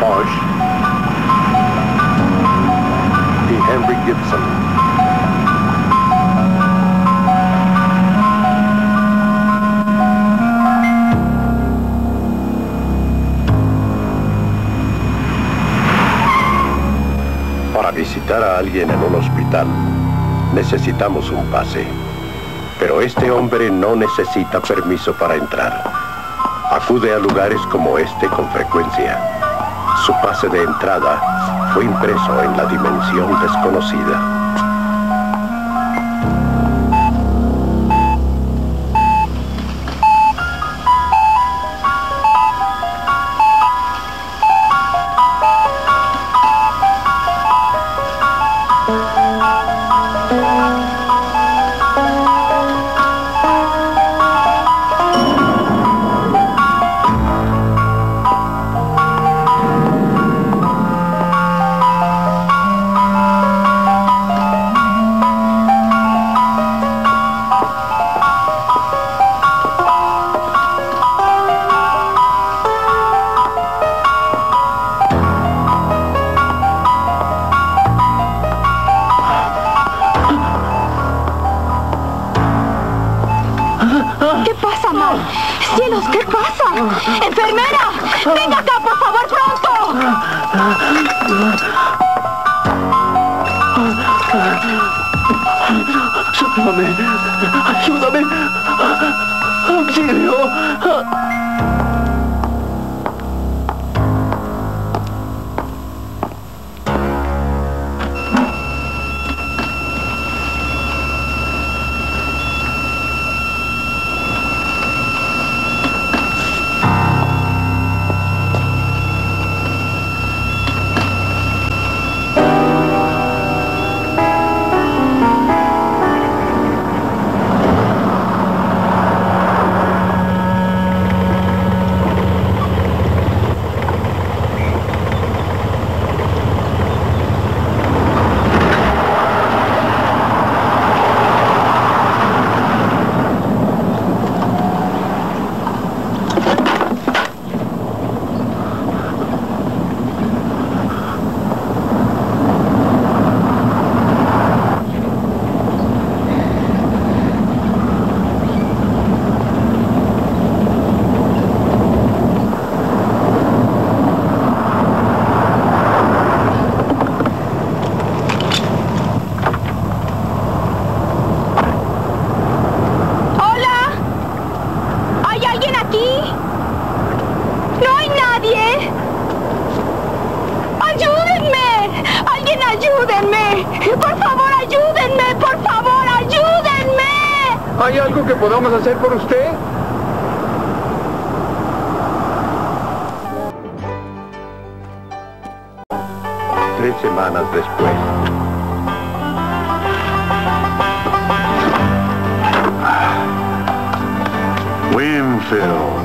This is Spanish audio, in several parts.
Bosch y Henry Gibson. Para visitar a alguien en un hospital, necesitamos un pase. Pero este hombre no necesita permiso para entrar. Acude a lugares como este con frecuencia. Su pase de entrada fue impreso en la dimensión desconocida. ¿Qué pasa, Mal? ¡Cielos, qué pasa! ¡Enfermera! ¡Venga acá, por favor, pronto! Sálvame. Ayúdame. Auxilio. ¡Por favor, ayúdenme! ¡Por favor, ayúdenme! ¿Hay algo que podamos hacer por usted? Tres semanas después. Winfield.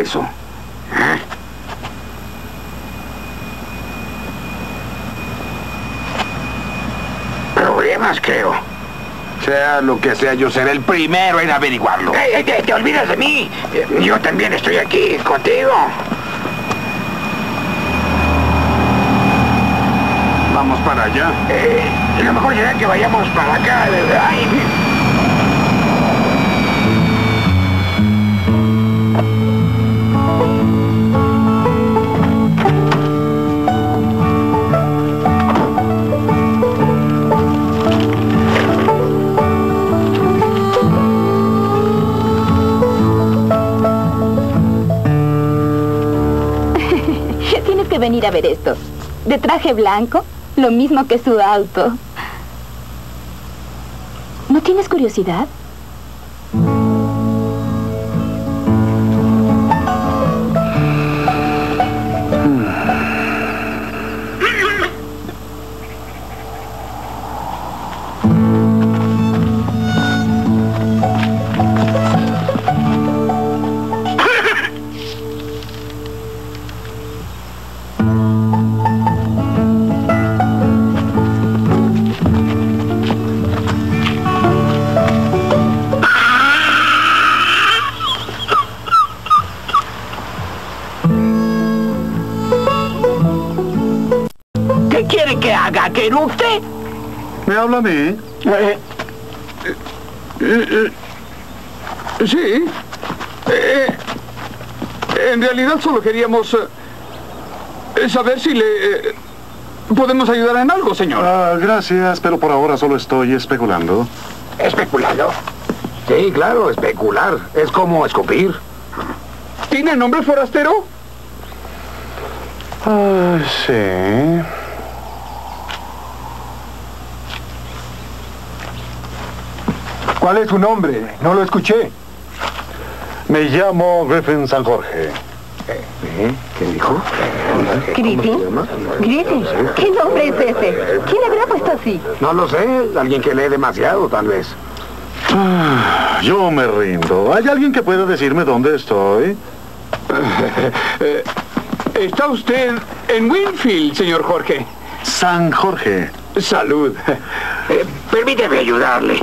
¿Qué será eso? Problemas, creo. Sea lo que sea, yo seré el primero en averiguarlo. ¡Ey, te, te olvidas de mí! Eh, Yo también estoy aquí, contigo. Vamos para allá. Eh, lo mejor será que vayamos para acá. Ay, venir a ver esto. de traje blanco, lo mismo que su auto. ¿No tienes curiosidad? ¿Me habla a mí? Eh, Eh, eh, sí. Eh, en realidad solo queríamos eh, saber si le eh, podemos ayudar en algo, señor. Ah, gracias, pero por ahora solo estoy especulando. ¿Especulando? Sí, claro, especular. Es como escupir. ¿Tiene nombre forastero? Ah, sí. ¿Cuál es su nombre? No lo escuché. Me llamo Griffin San Jorge. ¿Eh? ¿Qué dijo? Griffin. Griffin. ¿Qué nombre es ese? ¿Quién habrá puesto así? No lo sé. Alguien que lee demasiado, tal vez. Ah, Yo me rindo. ¿Hay alguien que pueda decirme dónde estoy? Está usted en Winfield, señor Jorge. San Jorge. Salud. eh, permíteme ayudarle.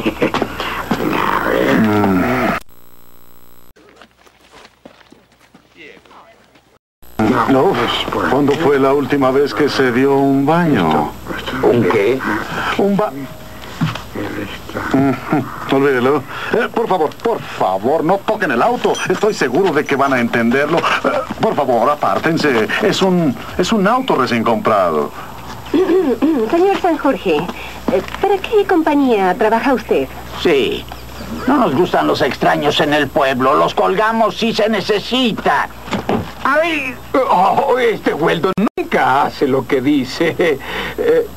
No, ¿cuándo fue la última vez que se dio un baño? ¿Un qué? Un ba... Olvídelo. Eh, por favor, por favor, no toquen el auto. Estoy seguro de que van a entenderlo. Eh, por favor, apártense. Es un, es un auto recién comprado. Señor San Jorge, eh, ¿para qué compañía trabaja usted? Sí. No nos gustan los extraños en el pueblo. Los colgamos si se necesita. ¡Ay! Oh, este Weldon nunca hace lo que dice. Eh,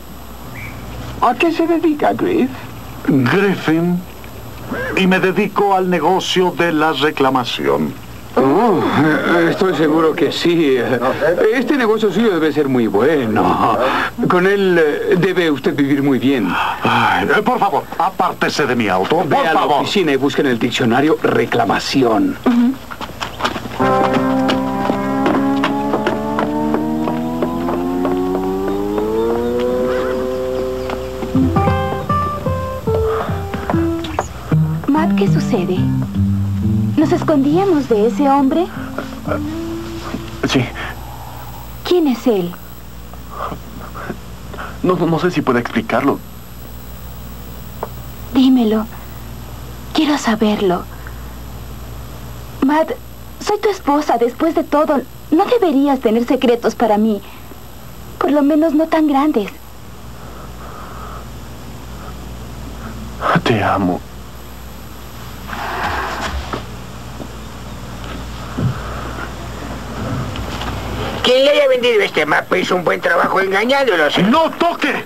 ¿A qué se dedica, Griff? Griffin. Y me dedico al negocio de la reclamación. Oh, estoy seguro que sí. Este negocio suyo debe ser muy bueno. Con él eh, debe usted vivir muy bien. Ay, eh, por favor, apártese de mi auto. Por Ve a la oficina y busque en el diccionario reclamación. Matt, ¿qué sucede? ¿Nos escondíamos de ese hombre? Sí. ¿Quién es él? No, no, no sé si puede explicarlo. Dímelo. Quiero saberlo. Matt, soy tu esposa. Después de todo, no deberías tener secretos para mí. Por lo menos no tan grandes. Te amo. Quien le haya vendido este mapa hizo un buen trabajo engañándolos. ¡No toque!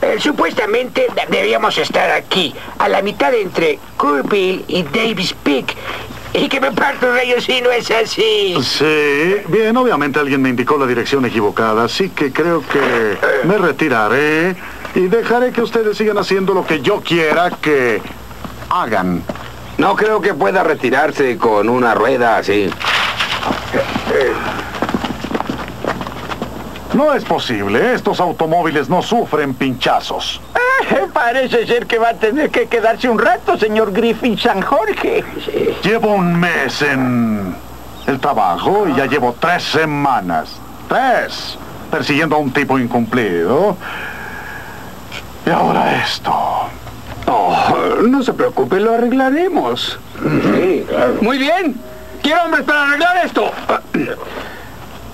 Eh, supuestamente de- debíamos estar aquí, a la mitad entre Curville y Davis Peak. Y que me parto un rayo si no es así. Sí, bien, obviamente alguien me indicó la dirección equivocada, así que creo que me retiraré y dejaré que ustedes sigan haciendo lo que yo quiera que hagan. No creo que pueda retirarse con una rueda así. No es posible, estos automóviles no sufren pinchazos. Parece ser que va a tener que quedarse un rato, señor Griffin San Jorge. Llevo un mes en el trabajo y ya llevo tres semanas, tres, persiguiendo a un tipo incumplido. Y ahora esto. Oh, no se preocupe, lo arreglaremos. Muy bien. Quiero hombres para arreglar esto.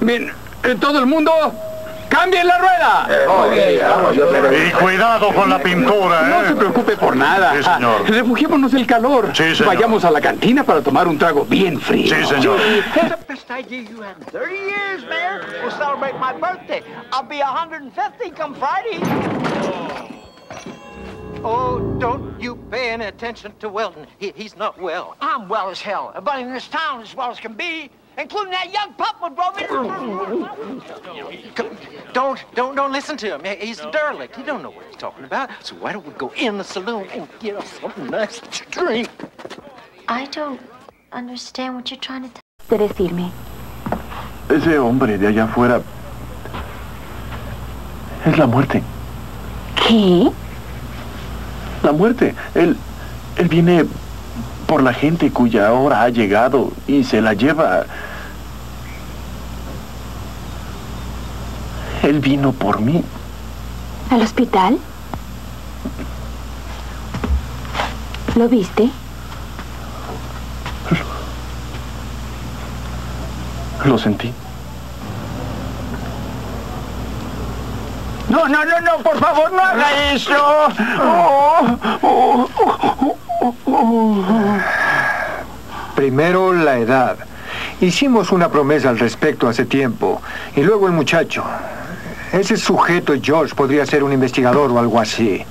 Bien, todo el mundo, cambien la rueda. Y cuidado con la pintura, ¿eh? No se preocupe por nada. Sí, señor. Ah, Refugiémonos del calor. Sí, señor. Vayamos a la cantina para tomar un trago bien frío. Sí, señor. Idea you had in 30 years, Mayor. We'll celebrate my birthday. I'll be 150 come Friday. Oh, don't you pay any attention to Weldon. He, he's not well. I'm well as hell. Everybody in this town as well as can be, including that young pup who drove me. Don't, don't, don't listen to him. He's a derelict. He don't know what he's talking about. So why don't we go in the saloon and get us something nice to drink? I don't understand what you're trying to tell. De decirme. Ese hombre de allá afuera es la muerte. ¿Qué? La muerte. Él, él viene por la gente cuya hora ha llegado y se la lleva. Él vino por mí. ¿Al hospital? ¿Lo viste? Lo sentí. No, no, no, no, por favor, no haga eso. Oh, oh, oh, Primero la edad. Hicimos una promesa al respecto hace tiempo. Y luego el muchacho. Ese sujeto, George, podría ser un investigador o algo así.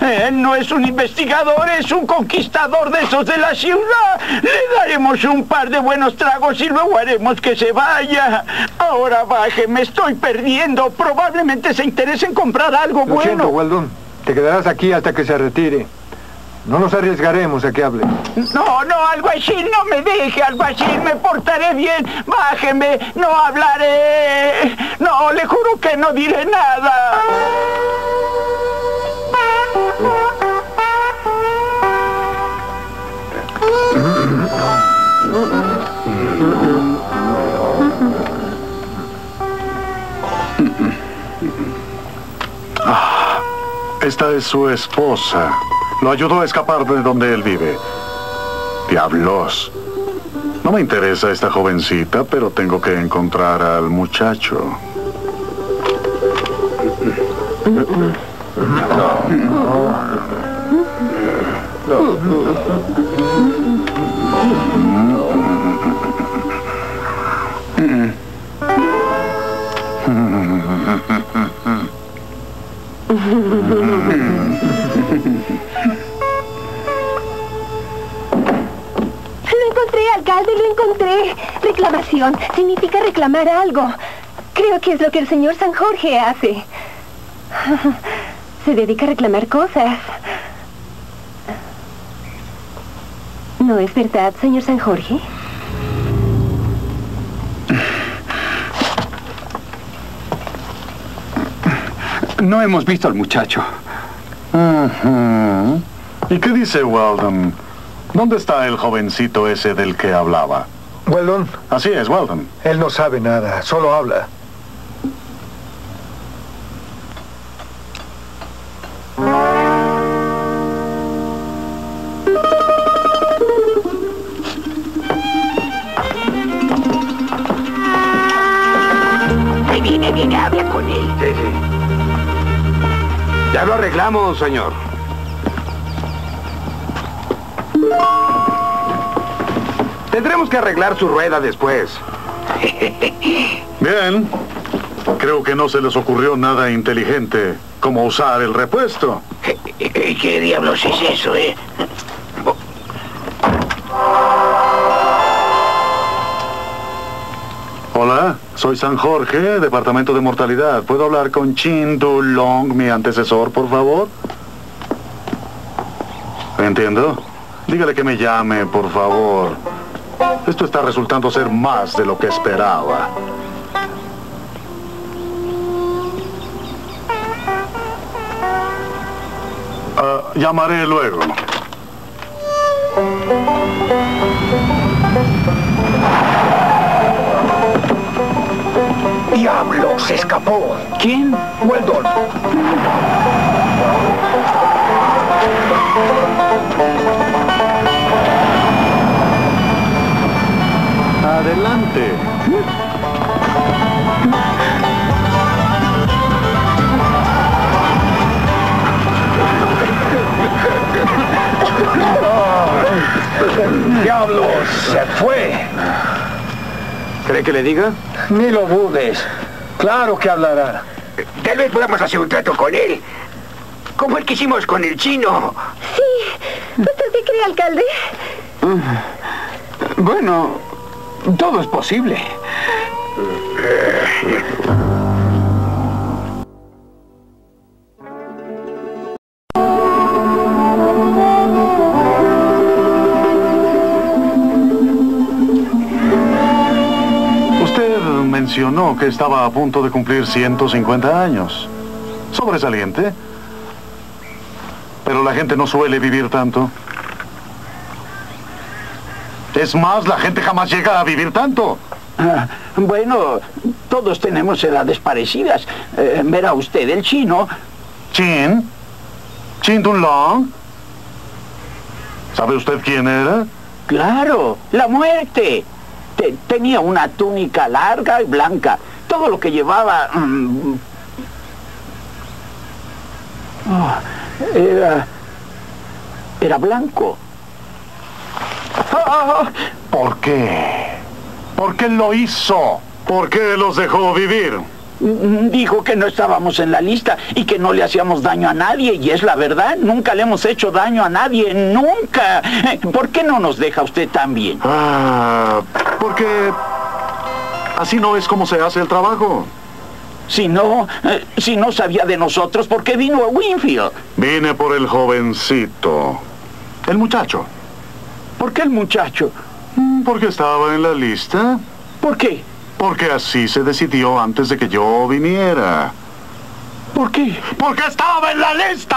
Él no es un investigador, es un conquistador de esos de la ciudad. Le daremos un par de buenos tragos y luego haremos que se vaya. Ahora baje, me estoy perdiendo. Probablemente se interese en comprar algo Lo bueno. siento, Weldon. Te quedarás aquí hasta que se retire. No nos arriesgaremos a que hable. No, no, alguacil, no me deje, alguacil, me portaré bien. Bájeme, no hablaré. No, le juro que no diré nada. Esta es su esposa. Lo ayudó a escapar de donde él vive. Diablos. No me interesa esta jovencita, pero tengo que encontrar al muchacho. alcalde, lo encontré. Reclamación significa reclamar algo. Creo que es lo que el señor San Jorge hace. Se dedica a reclamar cosas. ¿No es verdad, señor San Jorge? No hemos visto al muchacho. ¿Y qué dice Weldon? ¿Dónde está el jovencito ese del que hablaba? Weldon, Así es, Weldon. él no sabe nada, solo habla. Ahí viene, viene, habla con él. Sí, sí. Ya lo arreglamos, señor. Tendremos que arreglar su rueda después. Bien. Creo que no se les ocurrió nada inteligente como usar el repuesto. Eh, ¿Qué diablos es eso, eh? Hola, soy San Jorge, Departamento de Mortalidad. ¿Puedo hablar con Chin Du Long, mi antecesor, por favor? Entiendo. Dígale que me llame, por favor. Esto está resultando ser más de lo que esperaba. Ah, llamaré luego. ¡Diablo! Se escapó. ¿Quién? Weldon. Adelante. ¡Diablos! Se fue. ¿Cree que le diga? Ni lo dudes. Claro que hablará. Tal vez podamos hacer un trato con él. Como el que hicimos con el chino. Sí. ¿Usted qué cree, alcalde? Bueno, todo es posible. Usted mencionó que estaba a punto de cumplir 150 años. Sobresaliente. Pero la gente no suele vivir tanto. Es más, la gente jamás llega a vivir tanto. Ah, bueno, todos tenemos edades parecidas. Eh, verá usted, el chino... ¿Chin? ¿Chin Dun Long? ¿Sabe usted quién era? Claro, la muerte. Te- tenía una túnica larga y blanca. Todo lo que llevaba... mm, ah, era... Era blanco. Ah, ¿Por qué? ¿Por qué lo hizo? ¿Por qué los dejó vivir? mm, Dijo que no estábamos en la lista y que no le hacíamos daño a nadie, y es la verdad, nunca le hemos hecho daño a nadie, nunca. ¿Por qué no nos deja usted también? Ah, porque así no es como se hace el trabajo. Si no, eh, si no sabía de nosotros, ¿por qué vino a Winfield? Vine por el jovencito. El muchacho. ¿Por qué el muchacho? Mm, Porque estaba en la lista. ¿Por qué? Porque así se decidió antes de que yo viniera. ¿Por qué? ¡Porque estaba en la lista!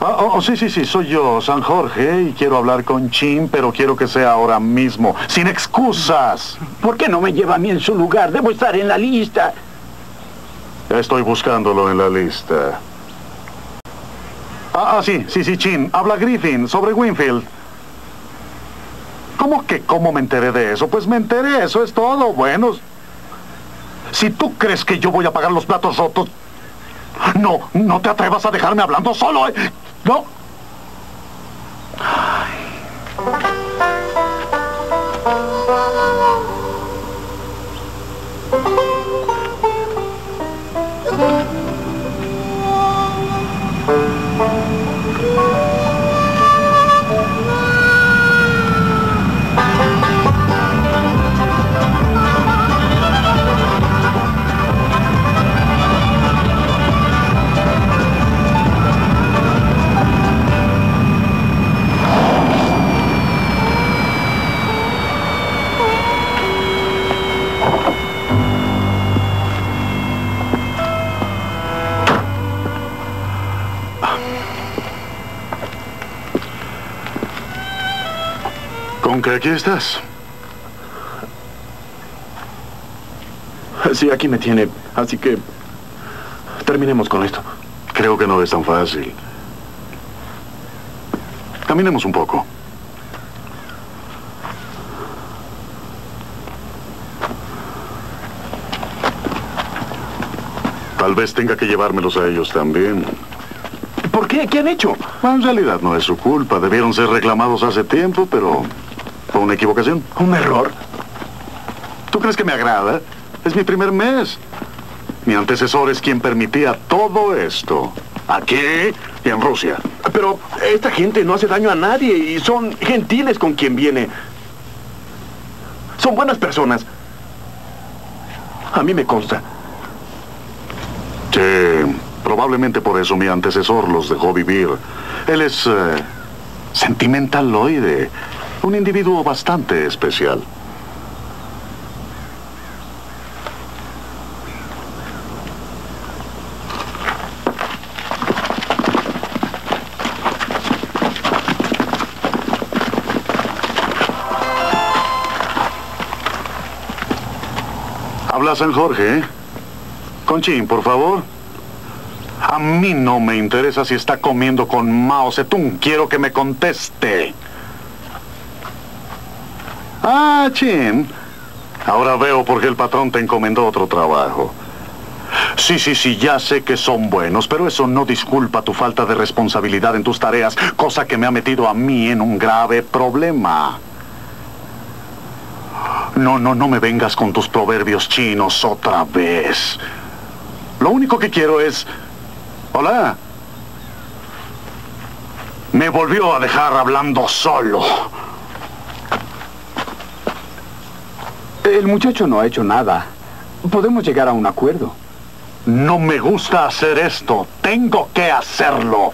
Ah, oh, oh, sí, sí, sí, soy yo, San Jorge, y quiero hablar con Chin, pero quiero que sea ahora mismo, sin excusas. ¿Por qué no me lleva a mí en su lugar? Debo estar en la lista. Estoy buscándolo en la lista. Ah, ah, sí, sí, sí, Chin. Habla Griffin sobre Winfield. ¿Cómo que cómo me enteré de eso? Pues me enteré, eso es todo. Bueno, si tú crees que yo voy a pagar los platos rotos, no, no te atrevas a dejarme hablando solo. ¿eh? No. ¿Con aquí estás? Sí, aquí me tiene. Así que terminemos con esto. Creo que no es tan fácil. Caminemos un poco. Tal vez tenga que llevármelos a ellos también. ¿Por qué? ¿Qué han hecho? Bueno, en realidad no es su culpa. Debieron ser reclamados hace tiempo, pero fue una equivocación. ¿Un error? ¿Tú crees que me agrada? Es mi primer mes. Mi antecesor es quien permitía todo esto. Aquí y en Rusia. Pero esta gente no hace daño a nadie y son gentiles con quien viene. Son buenas personas. A mí me consta. Sí, probablemente por eso mi antecesor los dejó vivir. Él es eh, sentimentaloide, un individuo bastante especial. Habla San Jorge, ¿eh? Conchín, por favor. A mí no me interesa si está comiendo con Mao Zedong. Quiero que me conteste. Ah, Chin. Ahora veo por qué el patrón te encomendó otro trabajo. Sí, sí, sí, ya sé que son buenos, pero eso no disculpa tu falta de responsabilidad en tus tareas, cosa que me ha metido a mí en un grave problema. No, no, no me vengas con tus proverbios chinos otra vez. Lo único que quiero es... Hola. Me volvió a dejar hablando solo. El muchacho no ha hecho nada. Podemos llegar a un acuerdo. No me gusta hacer esto. Tengo que hacerlo.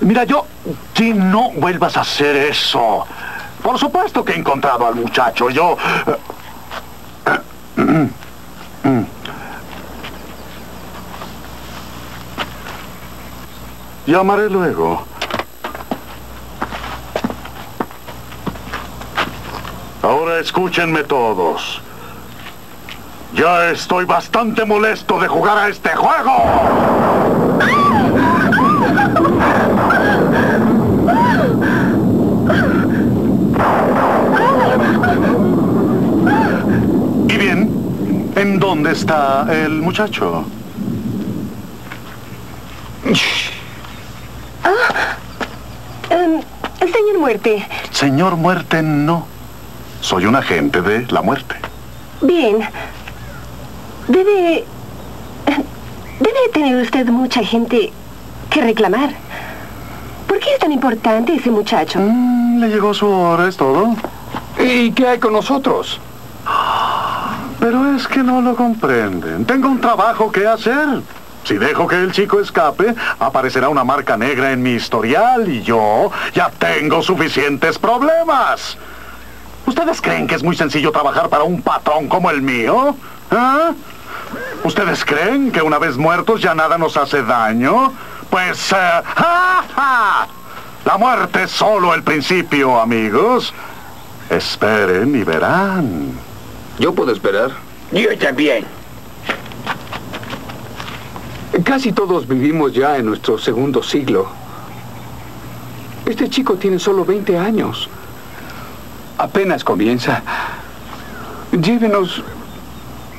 Mira, yo... Que no vuelvas a hacer eso. Por supuesto que he encontrado al muchacho. Yo... Llamaré luego. Ahora escúchenme todos. Ya estoy bastante molesto de jugar a este juego. Y bien, ¿en dónde está el muchacho? Em, el señor Muerte. Señor Muerte, no. Soy un agente de la muerte. Bien. Debe... Debe tener usted mucha gente que reclamar. ¿Por qué es tan importante ese muchacho? Mm, le llegó su hora, es todo. ¿Y qué hay con nosotros? Pero es que no lo comprenden. Tengo un trabajo que hacer. Si dejo que el chico escape, aparecerá una marca negra en mi historial y yo ya tengo suficientes problemas. ¿Ustedes creen que es muy sencillo trabajar para un patrón como el mío? ¿Ah? ¿Ustedes creen que una vez muertos ya nada nos hace daño? Pues... eh, ¡ja, ja! La muerte es solo el principio, amigos. Esperen y verán. Yo puedo esperar. Yo también. Casi todos vivimos ya en nuestro segundo siglo. Este chico tiene solo 20 años. Apenas comienza. Llévenos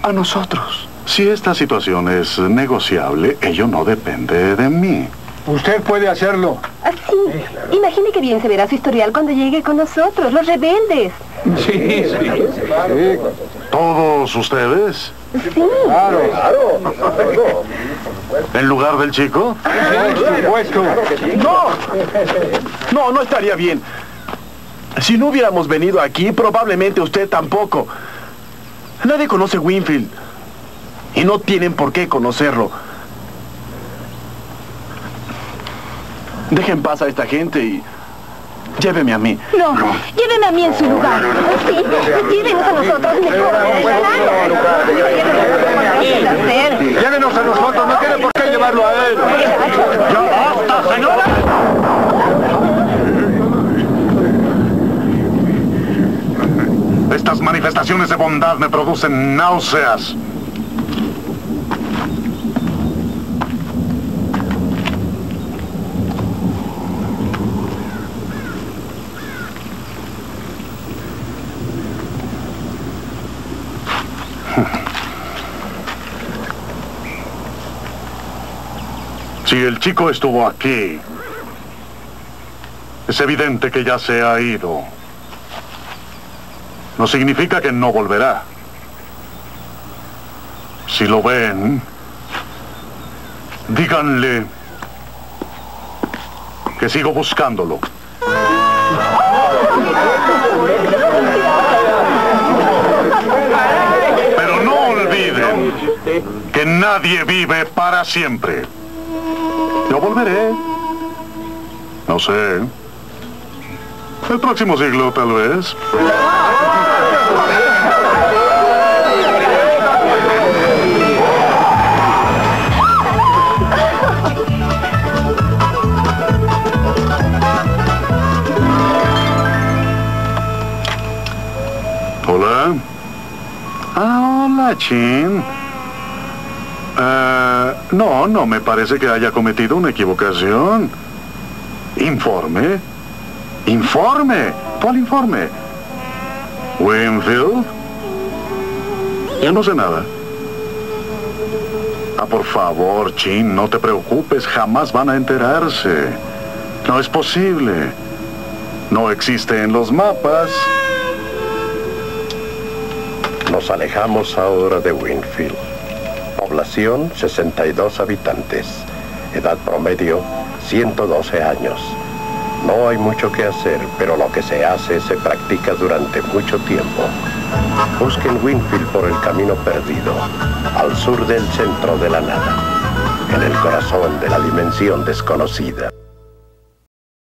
a nosotros. Si esta situación es negociable, ello no depende de mí. Usted puede hacerlo. Así. Imagine que bien se verá su historial cuando llegue con nosotros, los rebeldes. Sí, sí. ¿Todos ustedes? Sí. ¿En lugar del chico? Por supuesto. ¡No! No, no estaría bien. Si no hubiéramos venido aquí, probablemente usted tampoco. Nadie conoce Winfield. Y no tienen por qué conocerlo. Dejen paz a esta gente y lléveme a mí. No, lléveme a mí en su lugar. Sí, llévenos a nosotros mejor. Llévenos a nosotros, no tiene por qué llevarlo a él. Estas manifestaciones de bondad me producen náuseas. Si el chico estuvo aquí, es evidente que ya se ha ido. No significa que no volverá. Si lo ven, díganle que sigo buscándolo. Pero no olviden que nadie vive para siempre. Yo volveré. No sé. El próximo siglo, tal vez. Hola. Ah, hola, Chin. Ah, no, no me parece que haya cometido una equivocación. Informe. Informe. ¿Cuál informe? Winfield. Yo no sé nada. Ah, por favor, Chin, no te preocupes, jamás van a enterarse. No es posible. No existe en los mapas. Nos alejamos ahora de Winfield. Población 62 habitantes. Edad promedio 112 años. No hay mucho que hacer, pero lo que se hace se practica durante mucho tiempo. Busquen Winfield por el camino perdido, al sur del centro de la nada, en el corazón de la dimensión desconocida.